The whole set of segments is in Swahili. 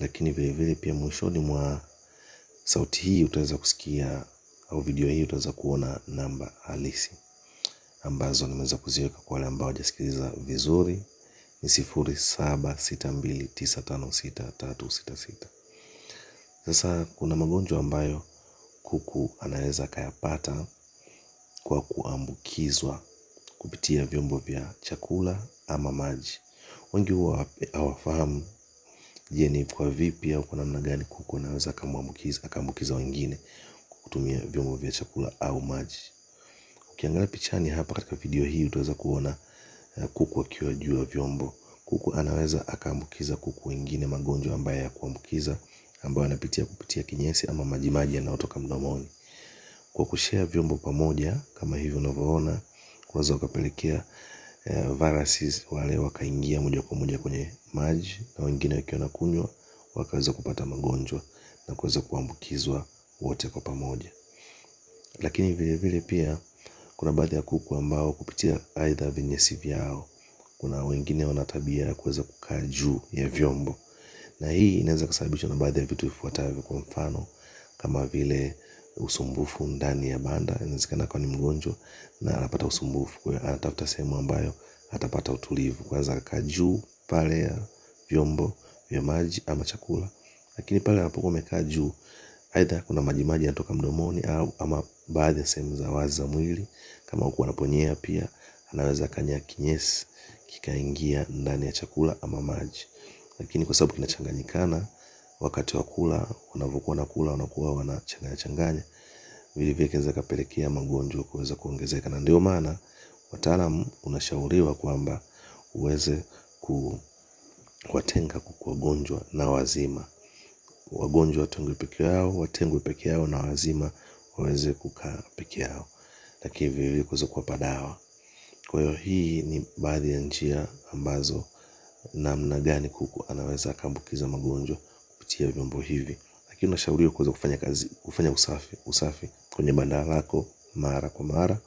lakini vile vile pia mwishoni mwa sauti hii utaweza kusikia au video hii utaweza kuona namba halisi ambazo nimeweza kuziweka kwa wale ambao hawajasikiliza vizuri. Ni sifuri saba sita mbili tisa tano sita tatu sita sita. Sasa kuna magonjwa ambayo kuku anaweza akayapata kwa kuambukizwa kupitia vyombo vya chakula ama maji. Wengi huwa hawafahamu je ni kwa vipi au kwa namna gani kuku anaweza akaambukiza wengine kwa kutumia vyombo vya chakula au maji? Ukiangalia pichani hapa katika video hii utaweza kuona uh, kuku akiwa juu ya vyombo. Kuku anaweza akaambukiza kuku wengine magonjwa ambayo ya kuambukiza ambayo anapitia kupitia kinyesi ama majimaji yanayotoka mdomoni. Kwa kushea vyombo pamoja kama hivyo unavyoona unaweza ukapelekea uh, viruses wale wakaingia moja kwa moja kwenye maji na wengine wakiwa wanakunywa wakaweza kupata magonjwa na kuweza kuambukizwa wote kwa pamoja. Lakini vile vile pia kuna baadhi ya kuku ambao kupitia aidha vinyesi vyao kuna wengine wana tabia ya kuweza kukaa juu ya vyombo. Na hii inaweza kusababishwa na baadhi ya vitu vifuatavyo. Kwa mfano kama vile usumbufu ndani ya banda inawezekana akawa ni mgonjwa na anapata usumbufu. Kwa hiyo anatafuta sehemu ambayo atapata utulivu. Kwanza akakaa juu pale ya vyombo vya maji ama chakula. Lakini pale anapokuwa amekaa juu aidha kuna majimaji yanatoka mdomoni au ama baadhi ya sehemu za wazi za mwili kama huku anaponyea pia anaweza kanya kinyesi kikaingia ndani ya chakula ama maji. Lakini kwa sababu kinachanganyikana wakati wa kula wanavyokuwa nakula wanakuwa wanachanganya changanya vile vile kinaweza kapelekea magonjwa kuweza kuongezeka. Na ndio maana wataalamu unashauriwa kwamba uweze kuwatenga kuku wagonjwa na wazima. Wagonjwa watengwe peke yao watengwe peke yao na wazima waweze kukaa peke yao. Lakini vilevile kuweza kuwapa dawa. Kwa hiyo hii ni baadhi ya njia ambazo namna gani kuku anaweza akaambukiza magonjwa kupitia vyombo hivi. Lakini unashauriwa kuweza kufanya kazi kufanya usafi usafi kwenye banda lako mara kwa mara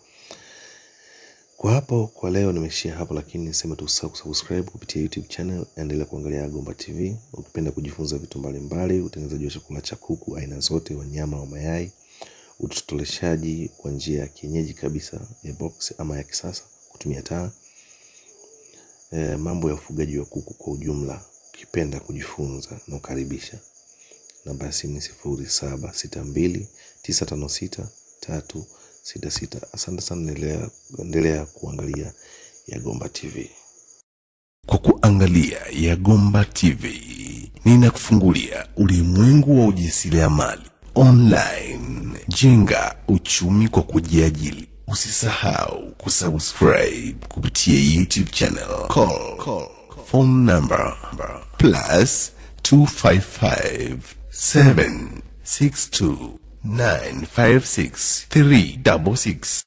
kwa hapo kwa leo nimeishia hapo lakini niseme tu usahau kusubscribe kupitia youtube channel endelea kuangalia gomba tv ukipenda kujifunza vitu mbalimbali utengenezaji wa chakula cha kuku aina zote wanyama wa mayai utotoleshaji kwa njia ya kienyeji kabisa ya box ama ya kisasa kutumia taa e, mambo ya ufugaji wa kuku kwa ujumla ukipenda kujifunza na ukaribisha. Namba ya simu ni sifuri saba sita mbili tisa tano sita tatu sita sita asante sana endelea, kuangalia yagomba tv kwa kuangalia Yagomba TV ninakufungulia ulimwengu wa ujasiriamali online. Jenga uchumi kwa kujiajili. Usisahau kusubscribe kupitia YouTube channel. Call, call, phone number plus 255 762 nine five six three double six.